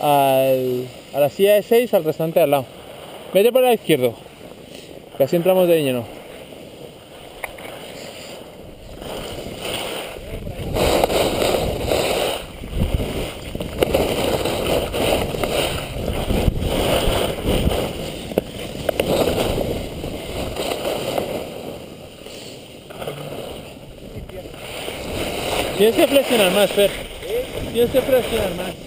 al, a la silla de 6 al restaurante de al lado. Vete por el izquierdo. Casi entramos de lleno. Tienes que flexionar más, Fer. Tienes que flexionar más.